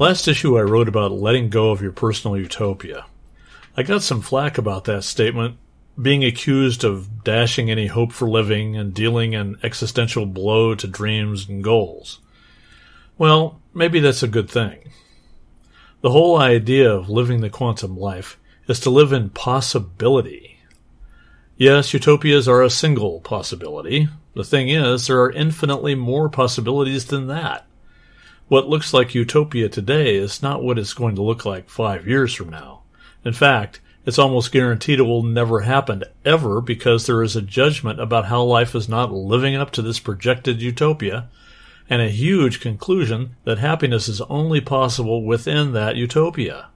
Last issue I wrote about letting go of your personal utopia. I got some flack about that statement, being accused of dashing any hope for living and dealing an existential blow to dreams and goals. Well, maybe that's a good thing. The whole idea of living the quantum life is to live in possibility. Yes, utopias are a single possibility. The thing is, there are infinitely more possibilities than that. What looks like utopia today is not what it's going to look like five years from now. In fact, it's almost guaranteed it will never happen ever because there is a judgment about how life is not living up to this projected utopia and a huge conclusion that happiness is only possible within that utopia.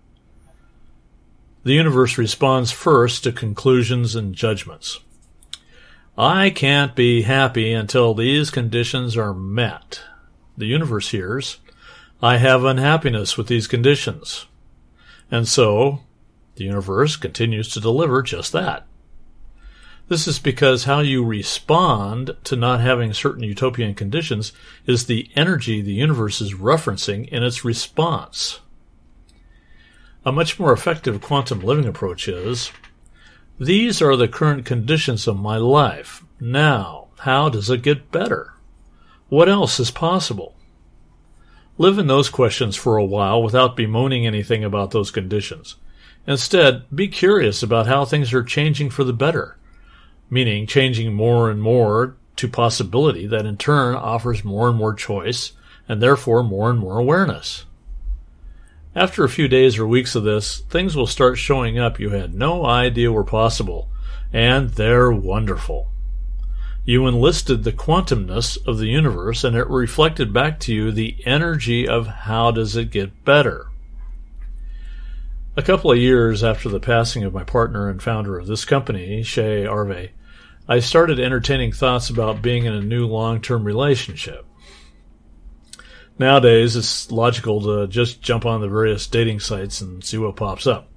The universe responds first to conclusions and judgments. I can't be happy until these conditions are met. The universe hears, I have unhappiness with these conditions. And so, the universe continues to deliver just that. This is because how you respond to not having certain utopian conditions is the energy the universe is referencing in its response. A much more effective quantum living approach is these are the current conditions of my life. Now, how does it get better? What else is possible? Live in those questions for a while without bemoaning anything about those conditions. Instead, be curious about how things are changing for the better meaning changing more and more to possibility that in turn offers more and more choice and therefore more and more awareness. After a few days or weeks of this, things will start showing up you had no idea were possible, and they're wonderful. You enlisted the quantumness of the universe and it reflected back to you the energy of how does it get better. A couple of years after the passing of my partner and founder of this company, Shay Arve, I started entertaining thoughts about being in a new long term relationship. Nowadays, it's logical to just jump on the various dating sites and see what pops up.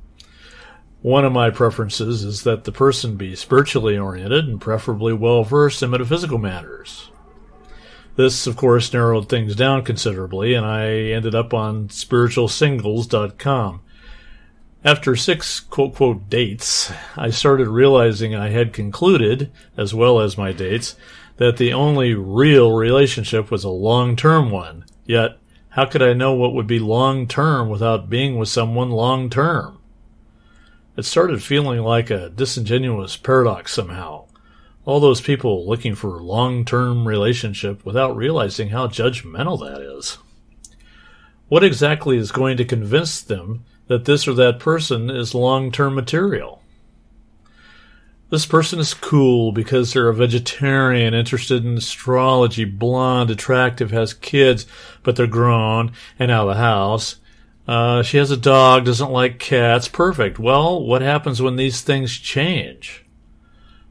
One of my preferences is that the person be spiritually oriented and preferably well versed in metaphysical matters. This, of course, narrowed things down considerably, and I ended up on spiritualsingles.com after six quote quote dates, I started realizing I had concluded, as well as my dates, that the only real relationship was a long term one. Yet, how could I know what would be long term without being with someone long term? It started feeling like a disingenuous paradox somehow. All those people looking for a long term relationship without realizing how judgmental that is. What exactly is going to convince them that this or that person is long term material. This person is cool because they're a vegetarian, interested in astrology, blonde, attractive, has kids, but they're grown and out of the house. Uh, she has a dog, doesn't like cats. Perfect. Well, what happens when these things change?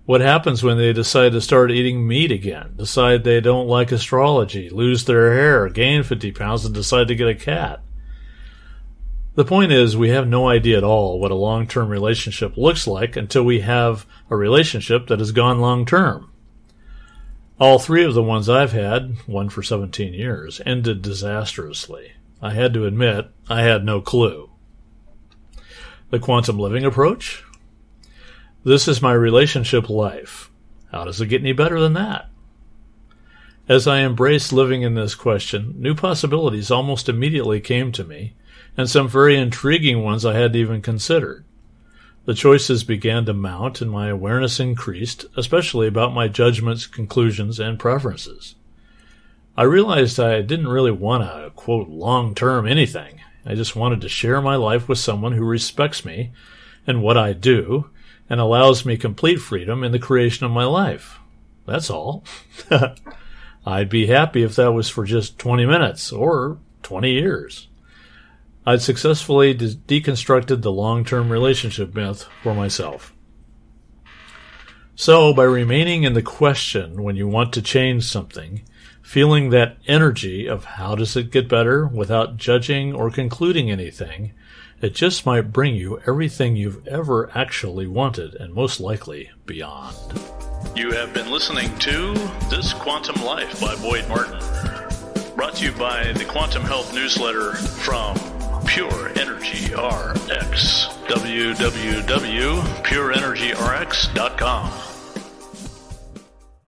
What happens when they decide to start eating meat again, decide they don't like astrology, lose their hair, gain 50 pounds, and decide to get a cat? The point is, we have no idea at all what a long term relationship looks like until we have a relationship that has gone long term. All three of the ones I've had, one for 17 years, ended disastrously. I had to admit, I had no clue. The quantum living approach? This is my relationship life. How does it get any better than that? As I embraced living in this question, new possibilities almost immediately came to me and some very intriguing ones I hadn't even considered. The choices began to mount, and my awareness increased, especially about my judgments, conclusions, and preferences. I realized I didn't really want to, quote, long term anything. I just wanted to share my life with someone who respects me and what I do and allows me complete freedom in the creation of my life. That's all. I'd be happy if that was for just 20 minutes or 20 years. I'd successfully de- deconstructed the long term relationship myth for myself. So, by remaining in the question when you want to change something, feeling that energy of how does it get better without judging or concluding anything, it just might bring you everything you've ever actually wanted and most likely beyond. You have been listening to This Quantum Life by Boyd Martin, brought to you by the Quantum Health newsletter from EnergyRx. www.pureenergyrx.com.